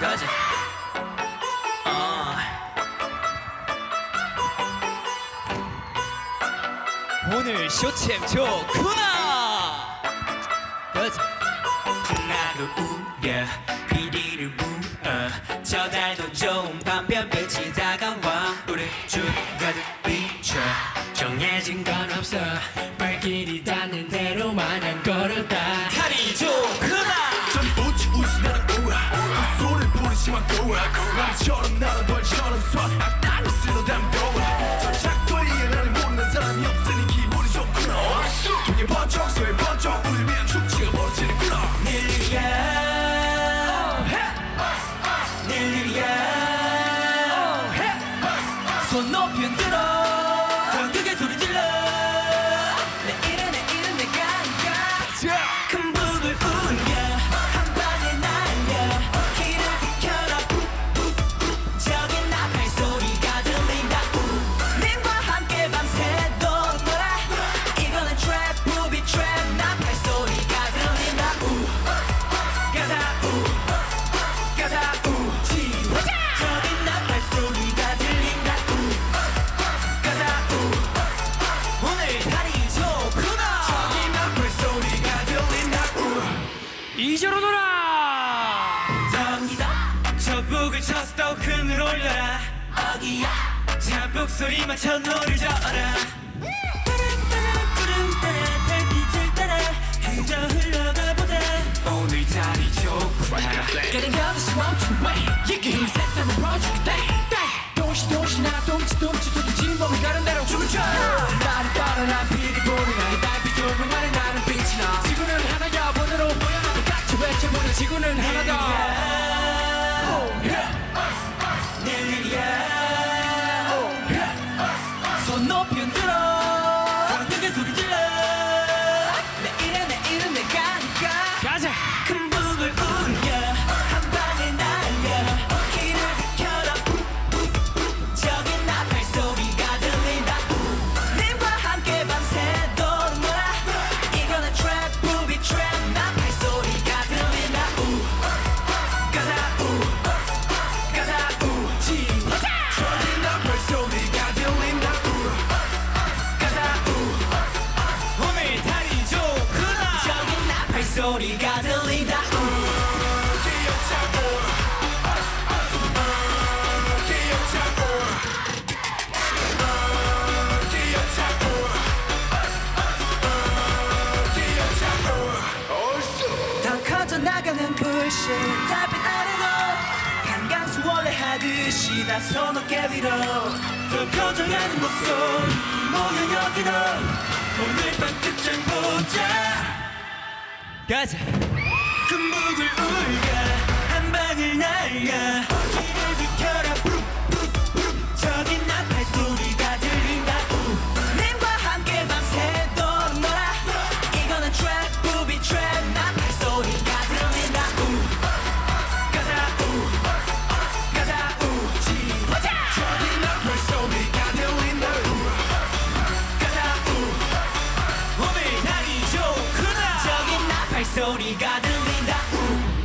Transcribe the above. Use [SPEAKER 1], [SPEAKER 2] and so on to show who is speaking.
[SPEAKER 1] 가자. 어. 오늘 쇼챔 좋구나 가자.
[SPEAKER 2] 나도 우려 비리를 부어. 저 달도 좋은 밤별빛이 다가와. 우리 쭉 가득 비춰. 정해진 건 없어.
[SPEAKER 3] 나처럼 나는 벌처럼 쏴 악단을 쓰러 담겨와 저 작거리에 나를 모르는 사람이 없으니 기분이 좋구나 동해 번쩍 서해 번쩍 우리 축제가 벌어지는구나
[SPEAKER 1] 손 높이 흔들어 이제로 놀아
[SPEAKER 2] 정이다 저 북을 쳐서 더 큰을 올려라 어기야 자북 소리 맞춰 노를 저어라 달빛을 따라 그저 흘러가 보자 오늘 달이 좋구나
[SPEAKER 4] out of 멈춘 왜 이게 힘센다면 보여줄게 동시 동시 나 동치 동치 두둥지 몸이 가는 대로 춤을 춰 나를 따라 비
[SPEAKER 2] 소리가 들린다. 불씨 아래로. 강강수 원래 하듯이 나선 어깨 위로. 더 커져가는 목소리 모여 여기로. 오늘 밤 끝장 보자
[SPEAKER 1] 가자.
[SPEAKER 2] 큰 북을 울려 한 방을 날려 소리가 들린다 우.